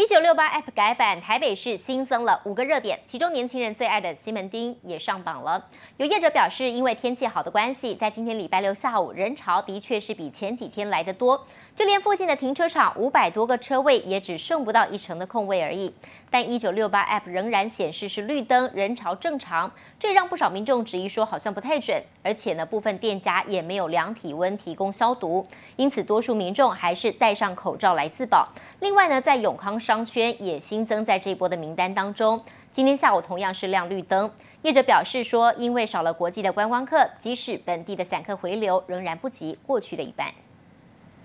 一九六八 App 改版，台北市新增了五个热点，其中年轻人最爱的西门町也上榜了。有业者表示，因为天气好的关系，在今天礼拜六下午人潮的确是比前几天来得多，就连附近的停车场五百多个车位也只剩不到一成的空位而已。但一九六八 App 仍然显示是绿灯，人潮正常，这让不少民众质疑说好像不太准，而且呢部分店家也没有量体温提供消毒，因此多数民众还是戴上口罩来自保。另外呢，在永康商圈也新增在这波的名单当中。今天下午同样是亮绿灯，业者表示说，因为少了国际的观光客，即使本地的散客回流，仍然不及过去的一半。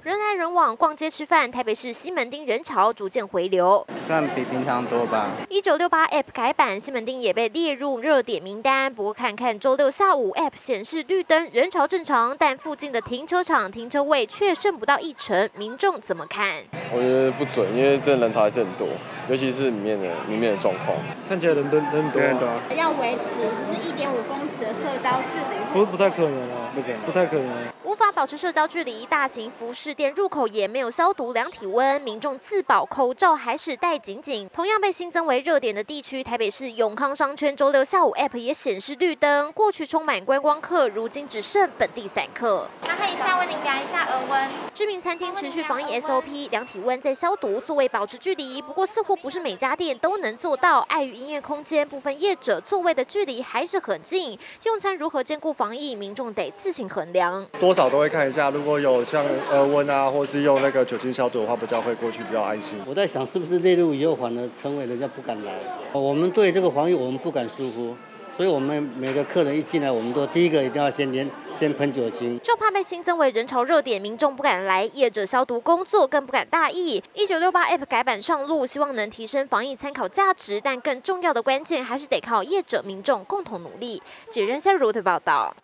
人来人往，逛街吃饭，台北市西门町人潮逐渐回流，算比平常多吧。一九六八 App 改版，西门町也被列入热点名单。不过看看周六下午 App 显示绿灯，人潮正常，但附近的停车场停车位却剩不到一成，民众怎么看？我觉得不准，因为这人潮还是很多，尤其是里面的里面的状况，看起来人多人多人多，要维持就是一点五公尺的社交距离，不不太可能啊，不可能，不太可能。无法保持社交距离，大型服饰店入口也没有消毒量体温，民众自保，口罩还是戴紧紧。同样被新增为热点的地区，台北市永康商圈周六下午 App 也显示绿灯，过去充满观光客，如今只剩本地散客。麻烦一下为您量一下额温。知名餐厅持续防疫 SOP，量体温再消毒，座位保持距离。不过似乎不是每家店都能做到，碍于营业空间，部分业者座位的距离还是很近。用餐如何兼顾防疫，民众得自行衡量。多少都会看一下，如果有像额温啊，或是用那个酒精消毒的话，比较会过去比较安心。我在想，是不是内陆以后反而成为人家不敢来？我们对这个防疫我们不敢疏忽，所以我们每个客人一进来，我们都第一个一定要先连先喷酒精，就怕被新增为人潮热点，民众不敢来，业者消毒工作更不敢大意。一九六八 App 改版上路，希望能提升防疫参考价值，但更重要的关键还是得靠业者民众共同努力。记者任夏如的报道。